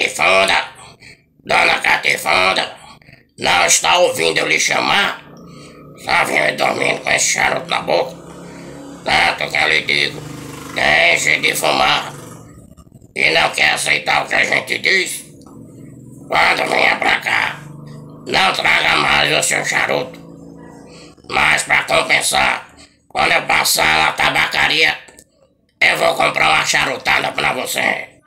Catifunda, dona Catifunda, não está ouvindo eu lhe chamar? Só vem dormindo com esse charuto na boca. Tanto que eu lhe digo, deixe de fumar. E não quer aceitar o que a gente diz? Quando venha pra cá, não traga mais o seu charuto. Mas pra compensar, quando eu passar na tabacaria, eu vou comprar uma charutada pra você.